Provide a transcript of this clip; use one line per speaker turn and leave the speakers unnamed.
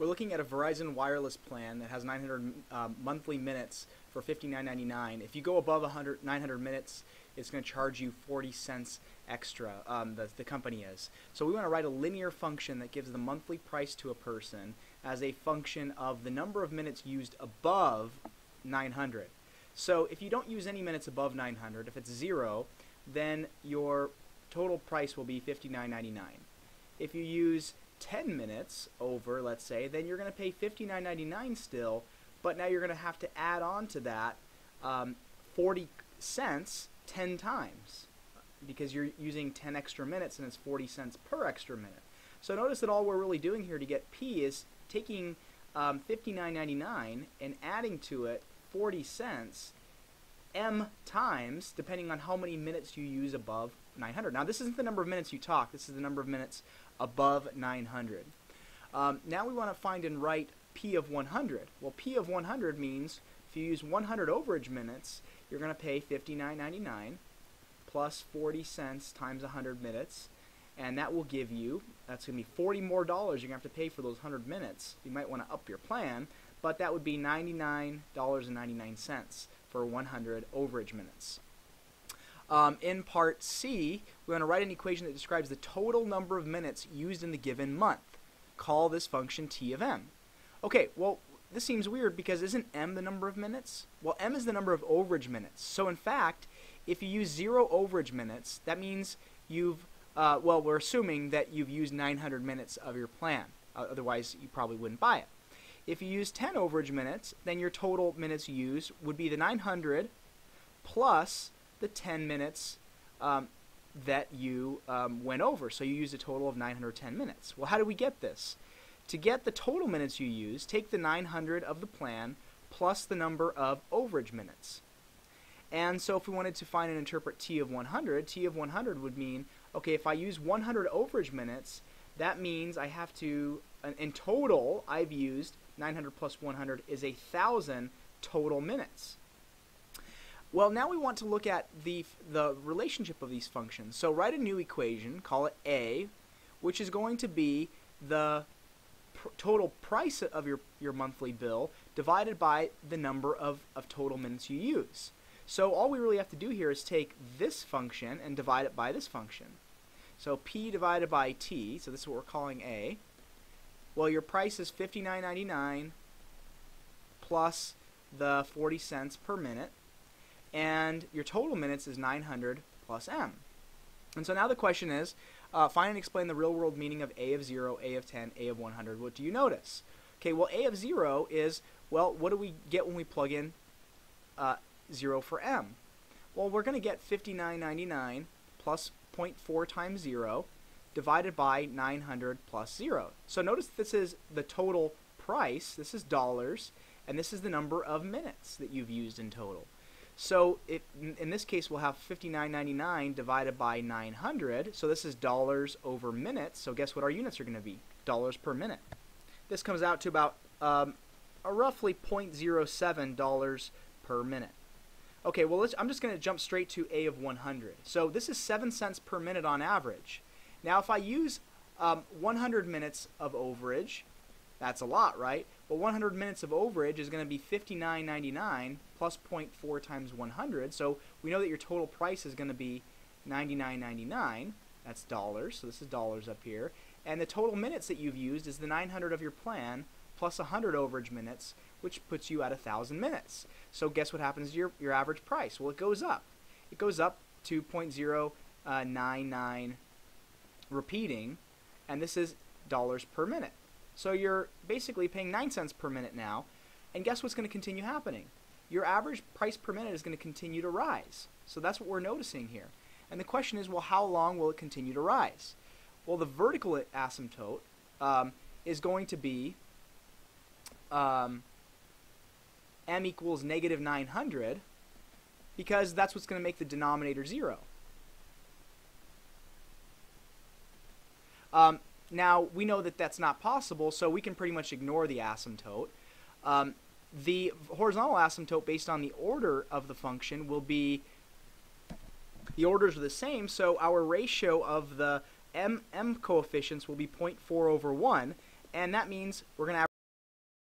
We're looking at a Verizon wireless plan that has 900 um, monthly minutes for $59.99. If you go above 100, 900 minutes, it's going to charge you 40 cents extra, um, the, the company is. So we want to write a linear function that gives the monthly price to a person as a function of the number of minutes used above 900. So if you don't use any minutes above 900, if it's zero, then your total price will be $59.99. If you use 10 minutes over, let's say, then you're going to pay $59.99 still, but now you're going to have to add on to that um, 40 cents 10 times because you're using 10 extra minutes and it's 40 cents per extra minute. So notice that all we're really doing here to get P is taking um, $59.99 and adding to it 40 cents m times depending on how many minutes you use above 900. Now this isn't the number of minutes you talk, this is the number of minutes above 900. Um, now we want to find and write P of 100. Well, P of 100 means if you use 100 overage minutes, you're going to pay $59.99 plus 40 cents times 100 minutes, and that will give you, that's going to be 40 more dollars you're going to have to pay for those 100 minutes. You might want to up your plan, but that would be $99.99 for 100 overage minutes. Um, in part C, we're going to write an equation that describes the total number of minutes used in the given month. Call this function T of m. Okay, well, this seems weird because isn't m the number of minutes? Well, m is the number of overage minutes. So in fact, if you use zero overage minutes, that means you've, uh, well, we're assuming that you've used 900 minutes of your plan. Uh, otherwise, you probably wouldn't buy it. If you use 10 overage minutes, then your total minutes used would be the 900 plus the 10 minutes um, that you um, went over. So you used a total of 910 minutes. Well, how do we get this? To get the total minutes you use, take the 900 of the plan plus the number of overage minutes. And so if we wanted to find and interpret T of 100, T of 100 would mean, okay, if I use 100 overage minutes, that means I have to, in total, I've used 900 plus 100 is a 1,000 total minutes. Well, now we want to look at the, the relationship of these functions. So write a new equation, call it A, which is going to be the pr total price of your, your monthly bill divided by the number of, of total minutes you use. So all we really have to do here is take this function and divide it by this function. So P divided by T, so this is what we're calling A. Well, your price is $59.99 plus the 40 cents per minute and your total minutes is 900 plus m. And so now the question is, uh, find and explain the real world meaning of a of 0, a of 10, a of 100. What do you notice? Okay, well a of 0 is, well, what do we get when we plug in uh, 0 for m? Well, we're going to get 59.99 plus 0.4 times 0 divided by 900 plus 0. So notice this is the total price, this is dollars, and this is the number of minutes that you've used in total. So it, in this case, we'll have 59.99 divided by 900. So this is dollars over minutes. So guess what our units are going to be? Dollars per minute. This comes out to about um, a roughly 0.07 dollars per minute. Okay, well, I'm just going to jump straight to A of 100. So this is 7 cents per minute on average. Now, if I use um, 100 minutes of overage, that's a lot, right? Well, 100 minutes of overage is going to be 59.99 plus 0.4 times 100. So we know that your total price is going to be 99.99. That's dollars. So this is dollars up here. And the total minutes that you've used is the 900 of your plan plus 100 overage minutes, which puts you at 1,000 minutes. So guess what happens to your, your average price? Well, it goes up. It goes up to 0.099 uh, repeating, and this is dollars per minute. So you're basically paying 9 cents per minute now, and guess what's going to continue happening? Your average price per minute is going to continue to rise. So that's what we're noticing here. And the question is, well, how long will it continue to rise? Well, the vertical asymptote um, is going to be um, m equals negative 900 because that's what's going to make the denominator 0. Um, now, we know that that's not possible, so we can pretty much ignore the asymptote. Um, the horizontal asymptote based on the order of the function will be the orders are the same, so our ratio of the m, m coefficients will be 0.4 over 1, and that means we're going to